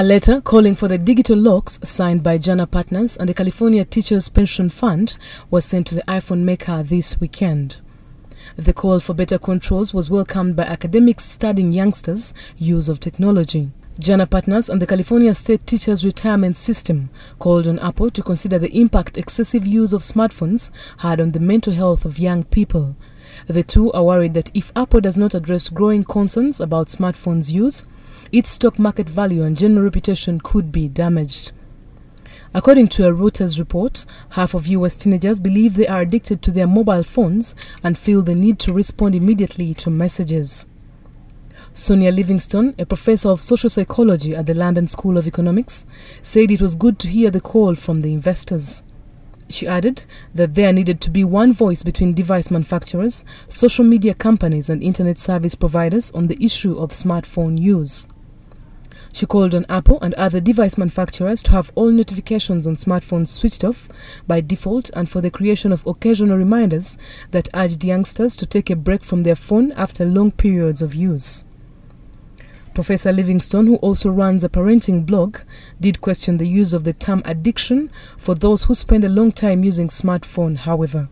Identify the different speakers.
Speaker 1: A letter calling for the digital locks signed by Jana Partners and the California Teachers Pension Fund was sent to the iPhone maker this weekend. The call for better controls was welcomed by academics studying youngsters' use of technology. Jana Partners and the California State Teachers Retirement System called on Apple to consider the impact excessive use of smartphones had on the mental health of young people. The two are worried that if Apple does not address growing concerns about smartphones' use, its stock market value and general reputation could be damaged. According to a Reuters report, half of US teenagers believe they are addicted to their mobile phones and feel the need to respond immediately to messages. Sonia Livingstone, a professor of social psychology at the London School of Economics, said it was good to hear the call from the investors. She added that there needed to be one voice between device manufacturers, social media companies, and internet service providers on the issue of smartphone use. She called on Apple and other device manufacturers to have all notifications on smartphones switched off by default and for the creation of occasional reminders that urged youngsters to take a break from their phone after long periods of use. Professor Livingstone, who also runs a parenting blog, did question the use of the term addiction for those who spend a long time using smartphone, however.